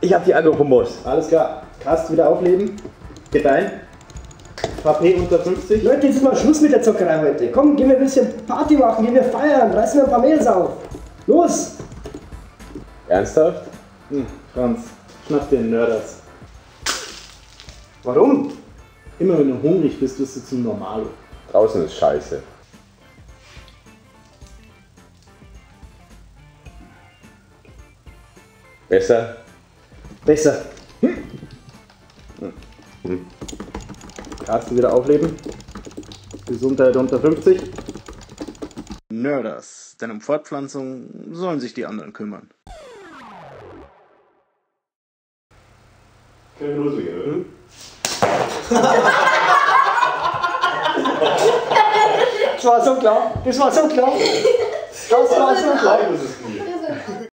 Ich hab die Agrokombos. Alles klar. Kast wieder aufleben. Gedeihen. HP unter 50. Leute, jetzt ist mal Schluss mit der Zockerei heute. Komm, gehen wir ein bisschen Party machen, gehen wir feiern, reißen wir ein paar Mails auf. Los! Ernsthaft? Hm, Franz, schnapp dir den Nerders. Warum? Immer wenn du hungrig bist, wirst du zum Normalo. Draußen ist scheiße. Besser? Besser. Kast wieder aufleben. Gesundheit unter 50. Nerders, denn um Fortpflanzung sollen sich die anderen kümmern. Keine Grusel, oder? Das war so klar. Das war so klar. Das war so klar.